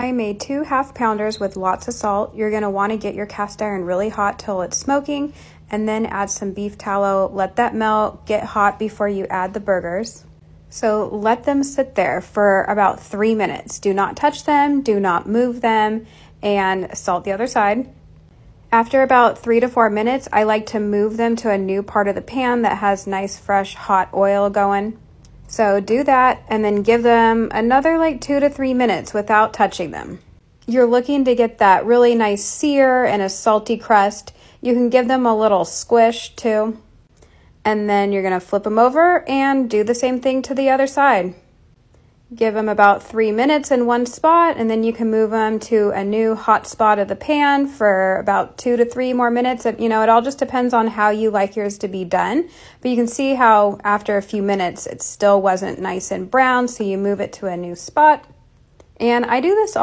I made two half pounders with lots of salt. You're gonna wanna get your cast iron really hot till it's smoking and then add some beef tallow. Let that melt, get hot before you add the burgers. So let them sit there for about three minutes. Do not touch them, do not move them, and salt the other side. After about three to four minutes, I like to move them to a new part of the pan that has nice, fresh, hot oil going. So do that and then give them another like two to three minutes without touching them. You're looking to get that really nice sear and a salty crust. You can give them a little squish too. And then you're gonna flip them over and do the same thing to the other side. Give them about three minutes in one spot, and then you can move them to a new hot spot of the pan for about two to three more minutes. You know, it all just depends on how you like yours to be done. But you can see how after a few minutes, it still wasn't nice and brown, so you move it to a new spot. And I do this